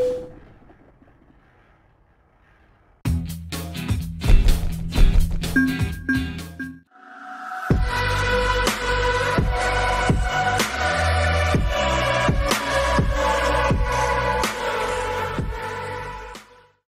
you